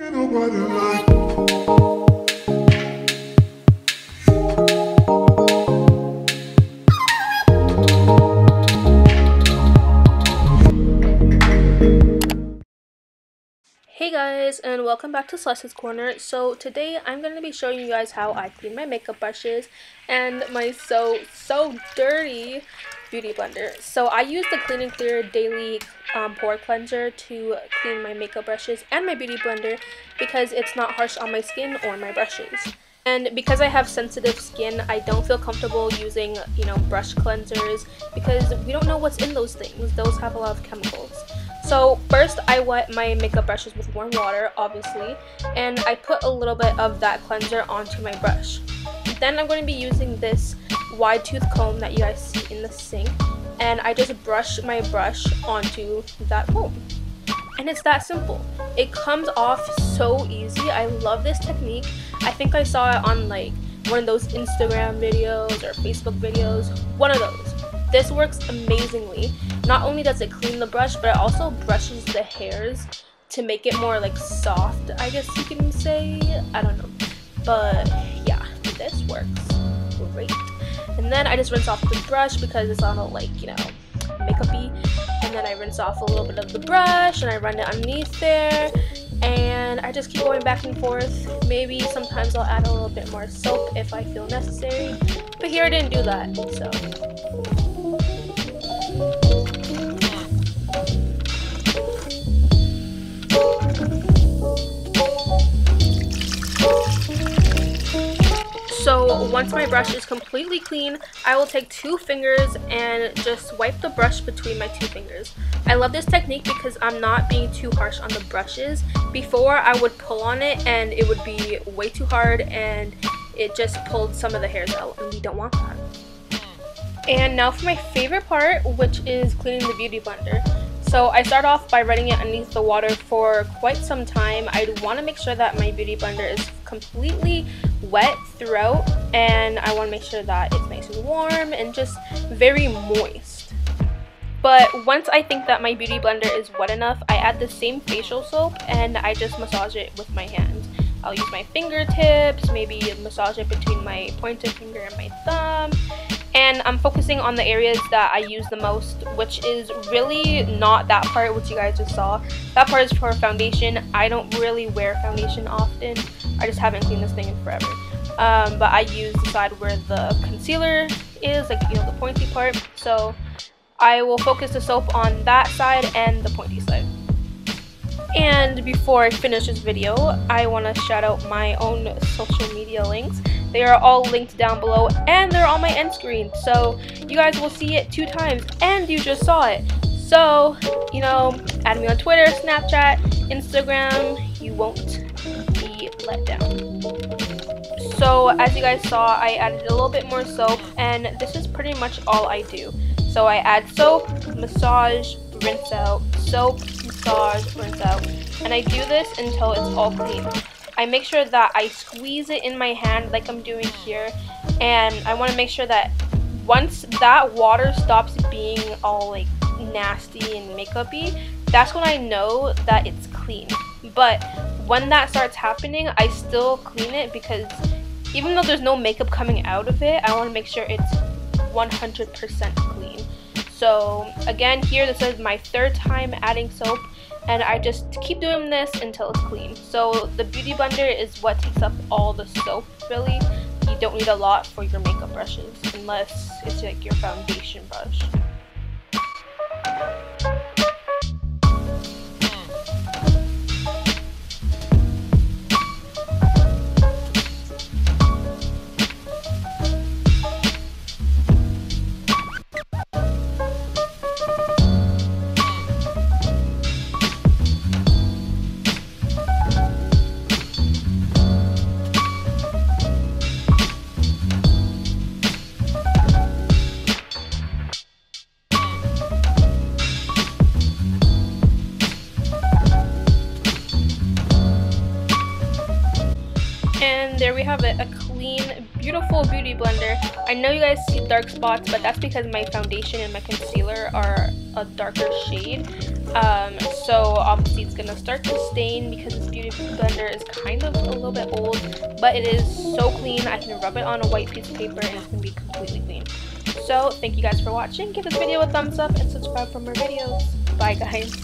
Ain't nobody like guys, and welcome back to Celeste's Corner. So today I'm going to be showing you guys how I clean my makeup brushes and my so, so dirty beauty blender. So I use the Clean and Clear Daily um, Pore Cleanser to clean my makeup brushes and my beauty blender because it's not harsh on my skin or my brushes. And because I have sensitive skin, I don't feel comfortable using, you know, brush cleansers because we don't know what's in those things. Those have a lot of chemicals. So first I wet my makeup brushes with warm water, obviously, and I put a little bit of that cleanser onto my brush. Then I'm going to be using this wide tooth comb that you guys see in the sink, and I just brush my brush onto that comb. And it's that simple. It comes off so easy. I love this technique. I think I saw it on like one of those Instagram videos or Facebook videos, one of those. This works amazingly. Not only does it clean the brush, but it also brushes the hairs to make it more like soft, I guess you can say. I don't know. But yeah, this works great. And then I just rinse off the brush because it's all like, you know, makeupy. And then I rinse off a little bit of the brush and I run it underneath there. And I just keep going back and forth. Maybe sometimes I'll add a little bit more soap if I feel necessary. But here I didn't do that, so So once my brush is completely clean, I will take two fingers and just wipe the brush between my two fingers. I love this technique because I'm not being too harsh on the brushes. Before I would pull on it and it would be way too hard and it just pulled some of the hairs out and we don't want that. And now for my favorite part, which is cleaning the beauty blender. So I start off by running it underneath the water for quite some time. I want to make sure that my beauty blender is completely wet throughout and I want to make sure that it's nice and warm and just very moist. But once I think that my beauty blender is wet enough, I add the same facial soap and I just massage it with my hands. I'll use my fingertips, maybe massage it between my pointer finger and my thumb. And I'm focusing on the areas that I use the most, which is really not that part which you guys just saw. That part is for foundation. I don't really wear foundation often. I just haven't cleaned this thing in forever. Um, but I use the side where the concealer is, like, you know, the pointy part. So I will focus the soap on that side and the pointy side. And before I finish this video, I want to shout out my own social media links. They are all linked down below and they're on my end screen. So you guys will see it two times and you just saw it. So, you know, add me on Twitter, Snapchat, Instagram. You won't be let down. So as you guys saw, I added a little bit more soap and this is pretty much all I do. So I add soap, massage, rinse out, soap, massage, rinse out. And I do this until it's all clean. I make sure that I squeeze it in my hand like I'm doing here. And I want to make sure that once that water stops being all like nasty and makeupy, that's when I know that it's clean. But when that starts happening, I still clean it because even though there's no makeup coming out of it, I want to make sure it's 100% clean. So again, here this is my third time adding soap and I just keep doing this until it's clean. So the beauty blender is what takes up all the soap really. You don't need a lot for your makeup brushes unless it's like your foundation brush. And there we have it, a clean, beautiful beauty blender. I know you guys see dark spots, but that's because my foundation and my concealer are a darker shade. Um, so obviously it's gonna start to stain because this beauty blender is kind of a little bit old, but it is so clean. I can rub it on a white piece of paper and it's gonna be completely clean. So thank you guys for watching. Give this video a thumbs up and subscribe for more videos. Bye guys.